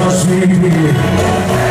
so sweetly